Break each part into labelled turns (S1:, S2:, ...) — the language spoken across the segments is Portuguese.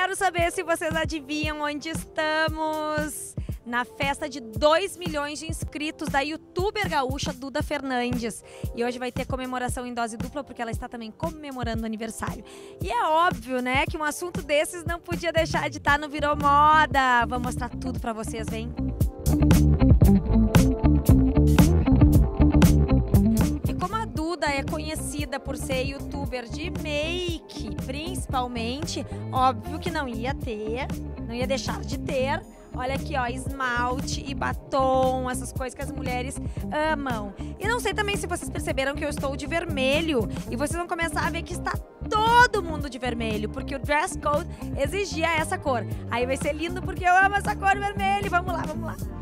S1: Quero saber se vocês adivinham onde estamos. Na festa de 2 milhões de inscritos da youtuber gaúcha Duda Fernandes. E hoje vai ter comemoração em dose dupla, porque ela está também comemorando o aniversário. E é óbvio, né, que um assunto desses não podia deixar de estar no Virou Moda. Vou mostrar tudo para vocês, vem. E Duda é conhecida por ser youtuber de make, principalmente, óbvio que não ia ter, não ia deixar de ter Olha aqui, ó, esmalte e batom, essas coisas que as mulheres amam. E não sei também se vocês perceberam que eu estou de vermelho e vocês vão começar a ver que está todo mundo de vermelho, porque o dress code exigia essa cor. Aí vai ser lindo porque eu amo essa cor vermelho. Vamos lá, vamos lá.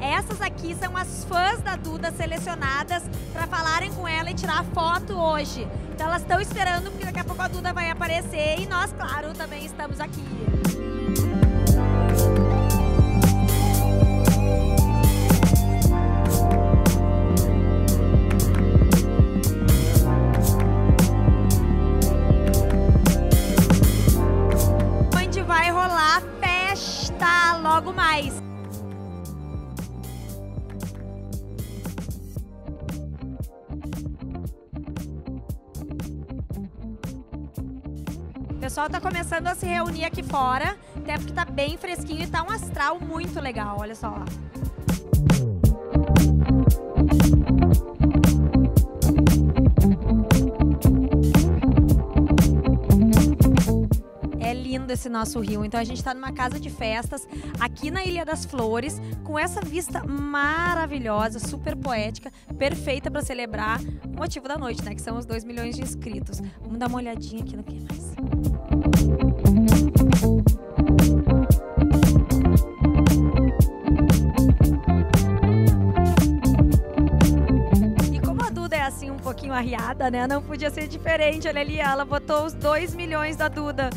S1: Essas aqui são as fãs da Duda selecionadas para falarem com ela e tirar foto hoje. Então elas estão esperando porque daqui a pouco a Duda vai aparecer e nós, claro, também estamos aqui. Pessoal tá começando a se reunir aqui fora, até porque tá bem fresquinho e tá um astral muito legal, olha só. lindo esse nosso rio. Então a gente está numa casa de festas aqui na Ilha das Flores, com essa vista maravilhosa, super poética, perfeita para celebrar o motivo da noite, né? Que são os 2 milhões de inscritos. Vamos dar uma olhadinha aqui no que mais. Um pouquinho arriada, né? Não podia ser diferente. Olha ali, ela botou os 2 milhões da Duda.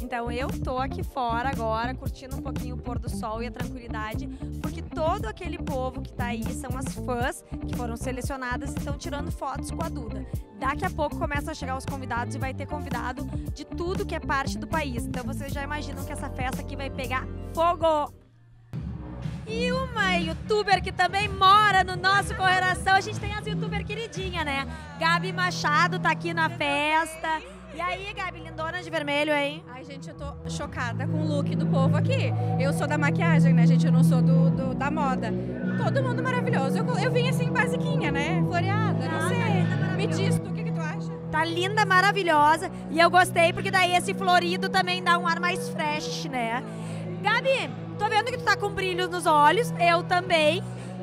S1: Então eu tô aqui fora agora, curtindo um pouquinho o pôr do sol e a tranquilidade, porque todo aquele povo que tá aí são as fãs que foram selecionadas e estão tirando fotos com a Duda. Daqui a pouco começam a chegar os convidados e vai ter convidado de tudo que é parte do país. Então vocês já imaginam que essa festa aqui vai pegar fogo! E uma youtuber que também mora no nosso Correração. A gente tem as youtuber queridinha, né? Gabi Machado tá aqui na festa. E aí, Gabi, lindona de vermelho, hein?
S2: Ai, gente, eu tô chocada com o look do povo aqui. Eu sou da maquiagem, né, gente? Eu não sou do, do da moda. Todo mundo maravilhoso. Eu, eu vim assim, basiquinha, né? Floreada, não ah, sei. Tá Me diz, tu, o que, que tu acha?
S1: Tá linda, maravilhosa. E eu gostei porque daí esse florido também dá um ar mais fresh, né? Gabi, tô vendo que tu tá com brilho nos olhos. Eu também.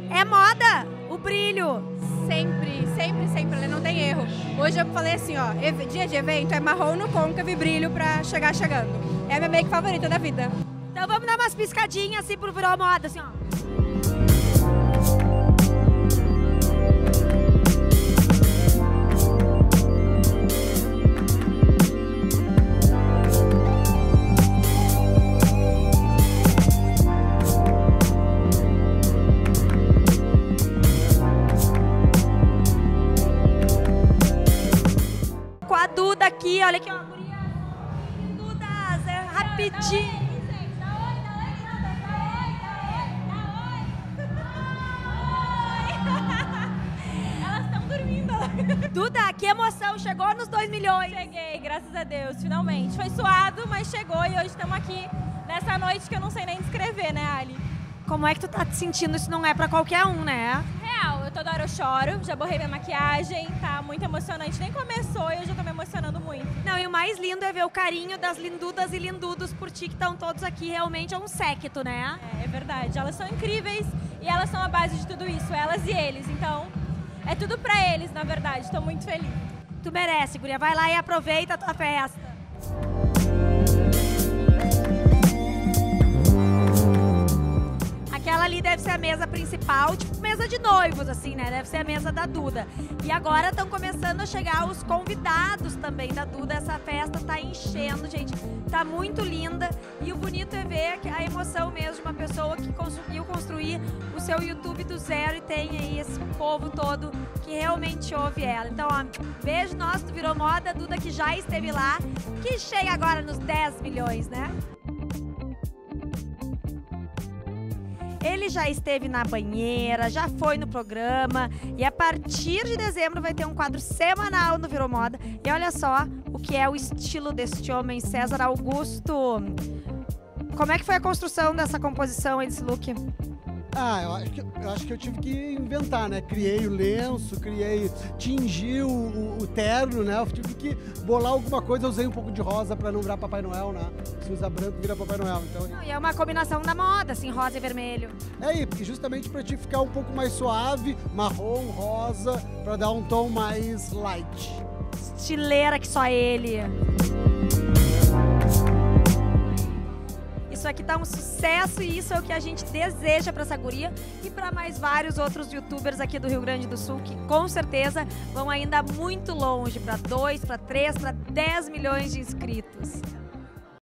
S1: É moda o brilho.
S2: Sempre, sempre, sempre, não tem erro. Hoje eu falei assim, ó, dia de evento é marrom no côncavo e brilho pra chegar chegando. É a minha make favorita da vida.
S1: Então vamos dar umas piscadinhas assim pro virou moda, assim, ó. Aqui, olha aqui, ó. Dudas, é rapidinho.
S2: Elas estão dormindo.
S1: Duda, que emoção, chegou nos 2 milhões.
S3: Cheguei, graças a Deus, finalmente. Foi suado, mas chegou e hoje estamos aqui nessa noite que eu não sei nem descrever, né, Ali?
S1: Como é que tu tá te sentindo? Isso não é pra qualquer um, né?
S3: Real, eu toda hora eu choro, já borrei minha maquiagem, tá muito emocionante. Nem começou e eu já tô me emocionando muito.
S1: Não, e o mais lindo é ver o carinho das lindudas e lindudos por ti que estão todos aqui. Realmente é um séquito, né?
S3: É, é verdade, elas são incríveis e elas são a base de tudo isso, elas e eles. Então, é tudo pra eles, na verdade. Tô muito feliz.
S1: Tu merece, guria. Vai lá e aproveita a tua festa. Ali deve ser a mesa principal, tipo mesa de noivos, assim, né? Deve ser a mesa da Duda. E agora estão começando a chegar os convidados também da Duda. Essa festa tá enchendo, gente. Tá muito linda. E o bonito é ver a emoção mesmo de uma pessoa que conseguiu construir o seu YouTube do zero e tem aí esse povo todo que realmente ouve ela. Então, ó, beijo nosso do Virou Moda, Duda que já esteve lá, que chega agora nos 10 milhões, né? Ele já esteve na banheira, já foi no programa e a partir de dezembro vai ter um quadro semanal no Virou Moda. E olha só o que é o estilo deste homem, César Augusto. Como é que foi a construção dessa composição aí, desse look?
S4: Ah, eu acho, que, eu acho que eu tive que inventar, né? Criei o lenço, criei, tingi o, o, o terno, né? Eu tive que bolar alguma coisa, eu usei um pouco de rosa para não virar Papai Noel, né? Se usa branco, vira Papai Noel. Então,
S1: Não, e é uma combinação da moda, assim, rosa e vermelho.
S4: é aí, porque justamente para te ficar um pouco mais suave, marrom, rosa, para dar um tom mais light.
S1: Estileira que só ele. Isso aqui tá um sucesso e isso é o que a gente deseja para essa guria e para mais vários outros youtubers aqui do Rio Grande do Sul que com certeza vão ainda muito longe para 2, para 3, para 10 milhões de inscritos.